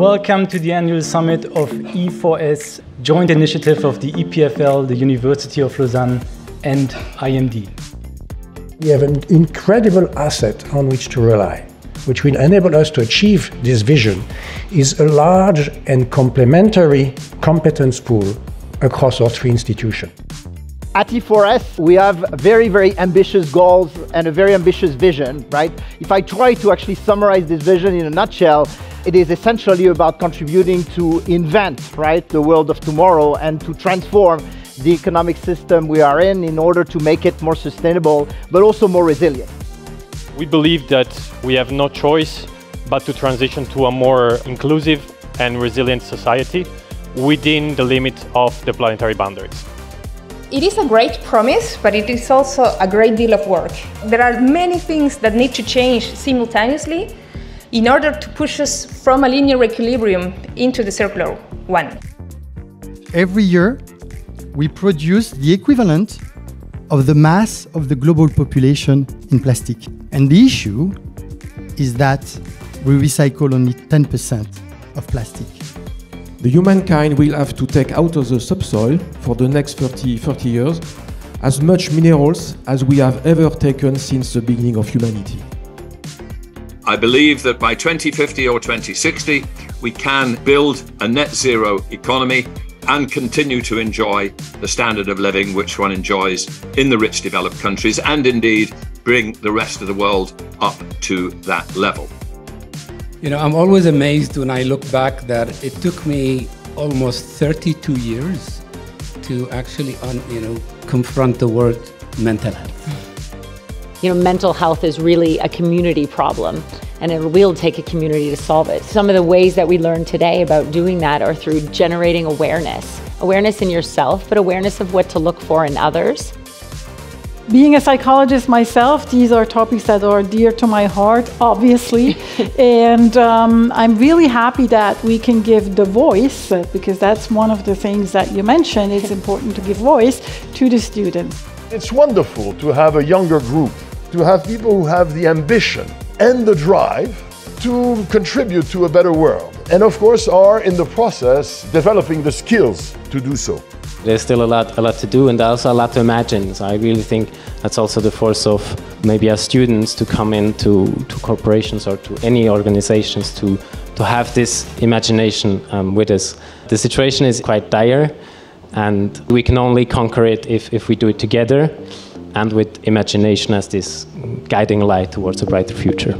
Welcome to the annual summit of E4S, joint initiative of the EPFL, the University of Lausanne, and IMD. We have an incredible asset on which to rely, which will enable us to achieve this vision, is a large and complementary competence pool across our three institutions. At E4S, we have very, very ambitious goals and a very ambitious vision, right? If I try to actually summarize this vision in a nutshell, it is essentially about contributing to invent, right, the world of tomorrow and to transform the economic system we are in in order to make it more sustainable, but also more resilient. We believe that we have no choice but to transition to a more inclusive and resilient society within the limits of the planetary boundaries. It is a great promise, but it is also a great deal of work. There are many things that need to change simultaneously in order to push us from a linear equilibrium into the circular one. Every year, we produce the equivalent of the mass of the global population in plastic. And the issue is that we recycle only 10% of plastic. The humankind will have to take out of the subsoil for the next 30, 30 years as much minerals as we have ever taken since the beginning of humanity. I believe that by 2050 or 2060, we can build a net zero economy and continue to enjoy the standard of living which one enjoys in the rich developed countries and indeed bring the rest of the world up to that level. You know, I'm always amazed when I look back that it took me almost 32 years to actually, you know, confront the word mental health. You know, mental health is really a community problem and it will take a community to solve it. Some of the ways that we learn today about doing that are through generating awareness. Awareness in yourself, but awareness of what to look for in others. Being a psychologist myself, these are topics that are dear to my heart, obviously. and um, I'm really happy that we can give the voice, because that's one of the things that you mentioned. It's important to give voice to the students. It's wonderful to have a younger group, to have people who have the ambition and the drive to contribute to a better world. And of course, are in the process developing the skills to do so. There's still a lot, a lot to do, and also a lot to imagine. So I really think that's also the force of maybe our students to come into to corporations or to any organizations to to have this imagination um, with us. The situation is quite dire, and we can only conquer it if, if we do it together and with imagination as this guiding light towards a brighter future.